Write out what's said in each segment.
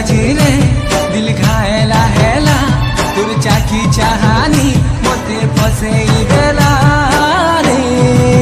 बजिले दिल घायला हेला तुर चाकी चाहानी मोते फसे गला रे।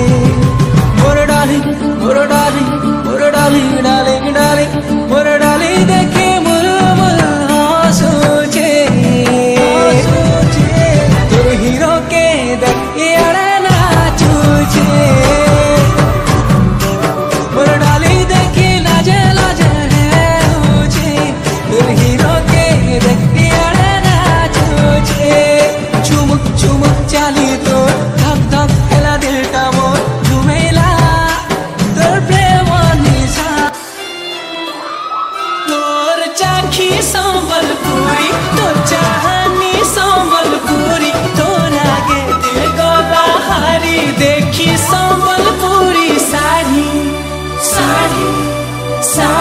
चाली तो धक धक हेला दिल का मोर झुमेला তোর প্রেম নিশা তোর চাখি সম্বলপুরি তোর চাহানি সম্বলপুরি তোর আগে দিল গলা হারি দেখি সম্বলপুরি শাড়ি শাড়ি শাড়ি